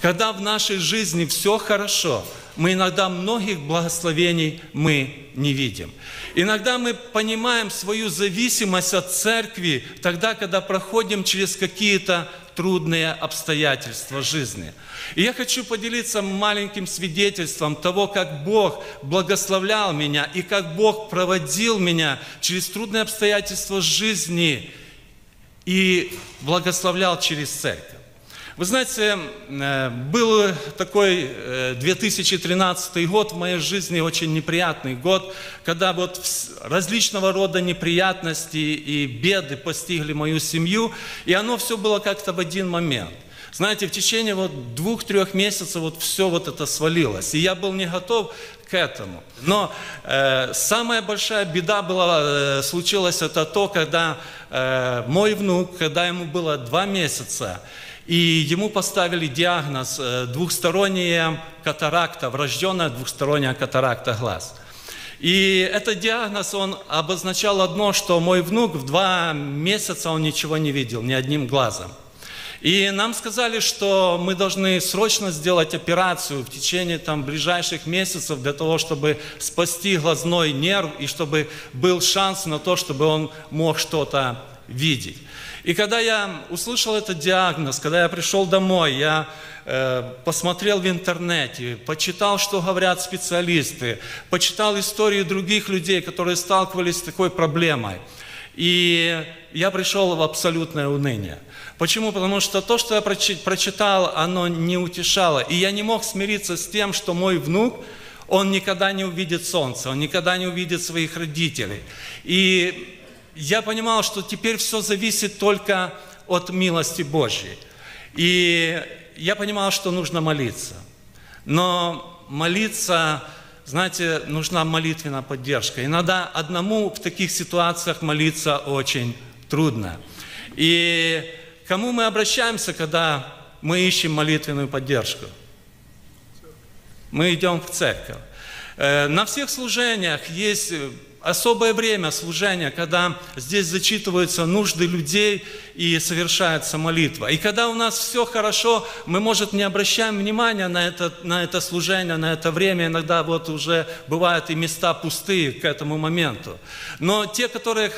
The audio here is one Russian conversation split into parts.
Когда в нашей жизни все хорошо, мы иногда многих благословений мы не видим. Иногда мы понимаем свою зависимость от церкви тогда, когда проходим через какие-то трудные обстоятельства жизни. И я хочу поделиться маленьким свидетельством того, как Бог благословлял меня и как Бог проводил меня через трудные обстоятельства жизни и благословлял через церковь. Вы знаете, э, был такой 2013 э, год в моей жизни, очень неприятный год, когда вот различного рода неприятности и беды постигли мою семью, и оно все было как-то в один момент. Знаете, в течение вот двух-трех месяцев вот все вот это свалилось. И я был не готов к этому. Но э, самая большая беда была, э, случилась это то, когда э, мой внук, когда ему было два месяца, и ему поставили диагноз э, двухсторонняя катаракта, врожденная двухсторонняя катаракта глаз. И этот диагноз, он обозначал одно, что мой внук в два месяца он ничего не видел, ни одним глазом. И нам сказали, что мы должны срочно сделать операцию в течение там, ближайших месяцев для того, чтобы спасти глазной нерв и чтобы был шанс на то, чтобы он мог что-то видеть. И когда я услышал этот диагноз, когда я пришел домой, я э, посмотрел в интернете, почитал, что говорят специалисты, почитал истории других людей, которые сталкивались с такой проблемой. И я пришел в абсолютное уныние. Почему? Потому что то, что я прочитал, оно не утешало. И я не мог смириться с тем, что мой внук, он никогда не увидит солнце, он никогда не увидит своих родителей. И я понимал, что теперь все зависит только от милости Божьей. И я понимал, что нужно молиться. Но молиться, знаете, нужна молитвенная поддержка. Иногда одному в таких ситуациях молиться очень трудно. И кому мы обращаемся, когда мы ищем молитвенную поддержку? Мы идем в церковь. Э, на всех служениях есть особое время служения, когда здесь зачитываются нужды людей и совершается молитва. И когда у нас все хорошо, мы, может, не обращаем внимания на это, на это служение, на это время. Иногда вот уже бывают и места пустые к этому моменту. Но те, которые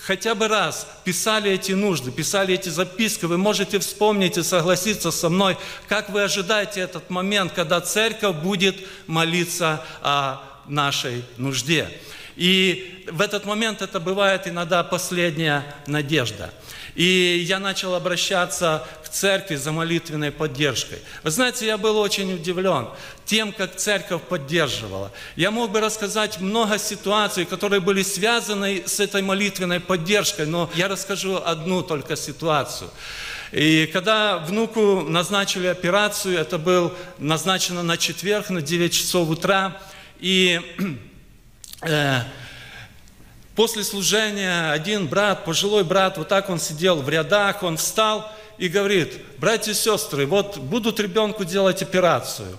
хотя бы раз писали эти нужды, писали эти записки, вы можете вспомнить и согласиться со мной, как вы ожидаете этот момент, когда церковь будет молиться о нашей нужде. И в этот момент это бывает иногда последняя надежда. И я начал обращаться к церкви за молитвенной поддержкой. Вы знаете, я был очень удивлен тем, как церковь поддерживала. Я мог бы рассказать много ситуаций, которые были связаны с этой молитвенной поддержкой, но я расскажу одну только ситуацию. И когда внуку назначили операцию, это было назначено на четверг, на 9 часов утра, и после служения один брат, пожилой брат, вот так он сидел в рядах, он встал и говорит, братья и сестры, вот будут ребенку делать операцию.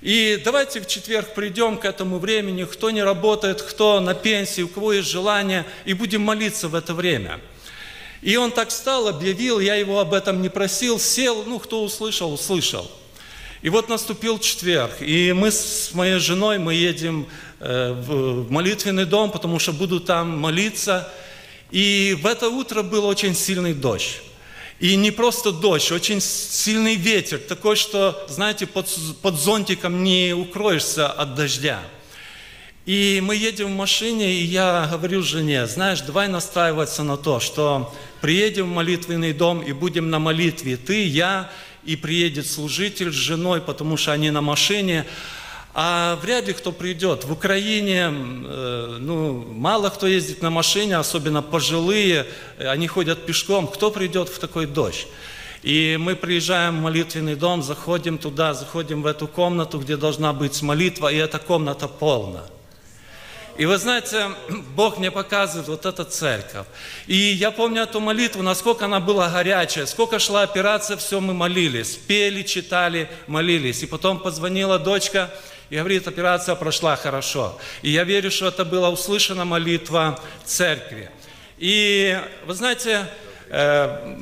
И давайте в четверг придем к этому времени, кто не работает, кто на пенсии, у кого есть желание, и будем молиться в это время. И он так встал, объявил, я его об этом не просил, сел, ну, кто услышал, услышал. И вот наступил четверг, и мы с моей женой, мы едем Э, в молитвенный дом, потому что буду там молиться. И в это утро был очень сильный дождь. И не просто дождь, очень сильный ветер, такой, что, знаете, под, под зонтиком не укроешься от дождя. И мы едем в машине, и я говорю жене, знаешь, давай настраиваться на то, что приедем в молитвенный дом и будем на молитве, ты, я, и приедет служитель с женой, потому что они на машине, а вряд ли кто придет. В Украине э, ну, мало кто ездит на машине, особенно пожилые, они ходят пешком. Кто придет в такой дождь? И мы приезжаем в молитвенный дом, заходим туда, заходим в эту комнату, где должна быть молитва, и эта комната полна. И вы знаете, Бог мне показывает вот эта церковь. И я помню эту молитву, насколько она была горячая, сколько шла операция, все мы молились, пели, читали, молились. И потом позвонила дочка, и говорит, операция прошла хорошо. И я верю, что это была услышана молитва церкви. И вы знаете, э,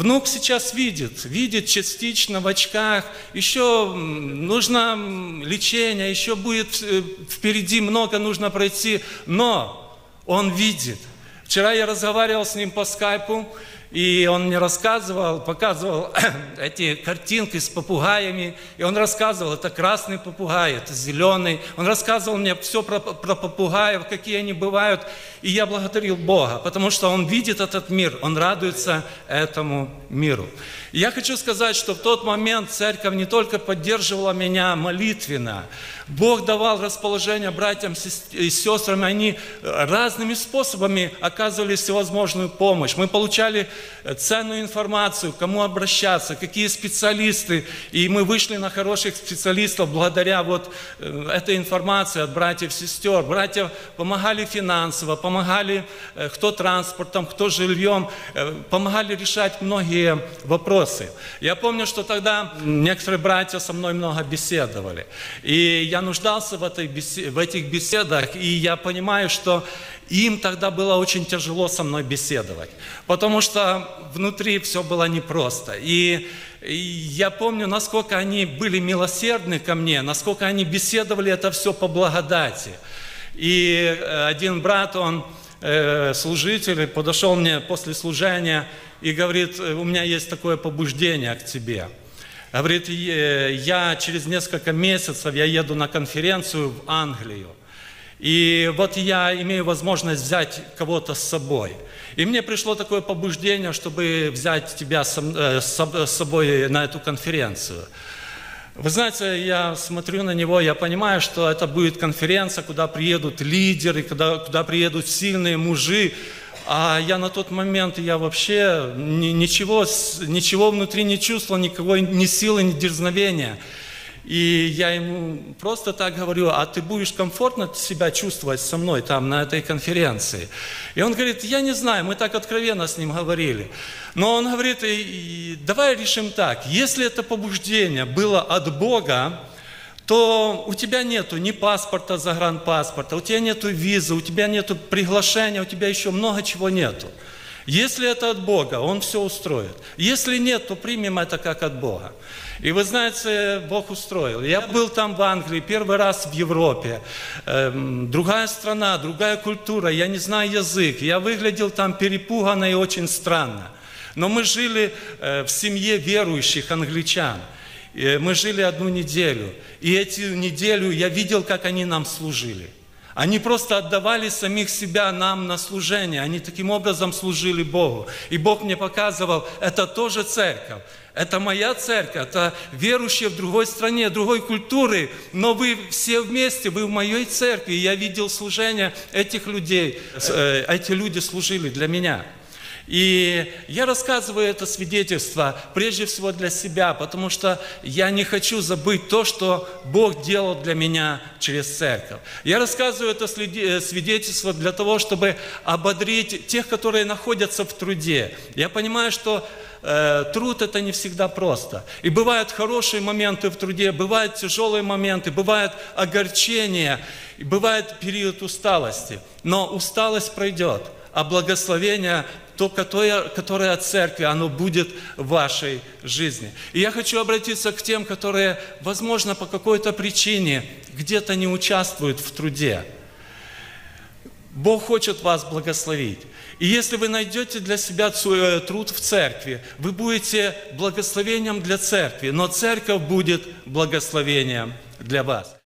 Внук сейчас видит, видит частично в очках, еще нужно лечение, еще будет э, впереди много нужно пройти, но он видит. Вчера я разговаривал с ним по скайпу, и он мне рассказывал, показывал эти картинки с попугаями. И он рассказывал, это красный попугай, это зеленый. Он рассказывал мне все про, про попугаев, какие они бывают. И я благодарил Бога, потому что он видит этот мир, он радуется этому миру. И я хочу сказать, что в тот момент церковь не только поддерживала меня молитвенно, Бог давал расположение братьям и сестрам, они разными способами оказывали всевозможную помощь. Мы получали ценную информацию, кому обращаться, какие специалисты, и мы вышли на хороших специалистов благодаря вот э, этой информации от братьев сестер. Братья помогали финансово, помогали э, кто транспортом, кто жильем, помогали решать многие вопросы. Я помню, что тогда некоторые братья со мной много беседовали, и я нуждался в, этой бесед... в этих беседах, и я понимаю, что им тогда было очень тяжело со мной беседовать, потому что внутри все было непросто. И, я помню, насколько они были милосердны ко мне, насколько они беседовали это все по благодати. И э, один брат, он э, служитель, подошел мне после служения и говорит, у меня есть такое побуждение к тебе – Говорит, я через несколько месяцев я еду на конференцию в Англию. И вот я имею возможность взять кого-то с собой. И мне пришло такое побуждение, чтобы взять тебя э, с собой на эту конференцию. Вы знаете, я смотрю на него, я понимаю, что это будет конференция, куда приедут лидеры, куда, куда приедут сильные мужи, а я на тот момент, я вообще ничего, ничего внутри не чувствовал, никакой ни силы, ни дерзновения. И я ему просто так говорю, а ты будешь комфортно себя чувствовать со мной там на этой конференции? И он говорит, я не знаю, мы так откровенно с ним говорили. Но он говорит, давай решим так, если это побуждение было от Бога, то у тебя нету ни паспорта, загранпаспорта, у тебя нету визы, у тебя нету приглашения, у тебя еще много чего нету. Если это от Бога, Он все устроит. Если нет, то примем это как от Бога. И вы знаете, Бог устроил. Я был там в Англии, первый раз в Европе. Эм, другая страна, другая культура, я не знаю язык. Я выглядел там перепуганно и очень странно. Но мы жили э, в семье верующих англичан. Мы жили одну неделю. И эту неделю я видел, как они нам служили. Они просто отдавали самих себя нам на служение. Они таким образом служили Богу. И Бог мне показывал, это тоже церковь. Это моя церковь, это верующие в другой стране, другой культуры, но вы все вместе, вы в моей церкви. И я видел служение этих людей. Э, эти люди служили для меня. И я рассказываю это свидетельство прежде всего для себя, потому что я не хочу забыть то, что Бог делал для меня через церковь. Я рассказываю это э, свидетельство для того, чтобы ободрить тех, которые находятся в труде. Я понимаю, что э, труд это не всегда просто. И бывают хорошие моменты в труде, бывают тяжелые моменты, бывают огорчения, бывает период усталости. Но усталость пройдет, а благословение то, которое, которое от церкви, оно будет в вашей жизни. И я хочу обратиться к тем, которые, возможно, по какой-то причине где-то не участвуют в труде. Бог хочет вас благословить. И если вы найдете для себя э, труд в церкви, вы будете благословением для церкви, но церковь будет благословением для вас.